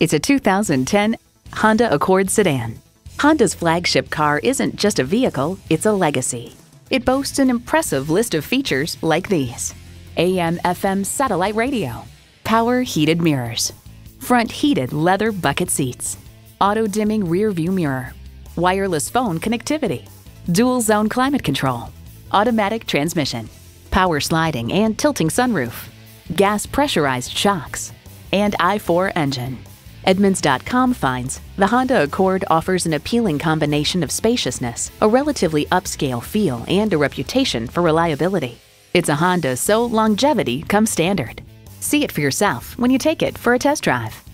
It's a 2010 Honda Accord sedan. Honda's flagship car isn't just a vehicle, it's a legacy. It boasts an impressive list of features like these AM FM satellite radio, power heated mirrors, front heated leather bucket seats, auto dimming rear view mirror, wireless phone connectivity, dual zone climate control, automatic transmission, power sliding and tilting sunroof, gas pressurized shocks, and i4 engine. Edmunds.com finds the Honda Accord offers an appealing combination of spaciousness, a relatively upscale feel, and a reputation for reliability. It's a Honda, so longevity comes standard. See it for yourself when you take it for a test drive.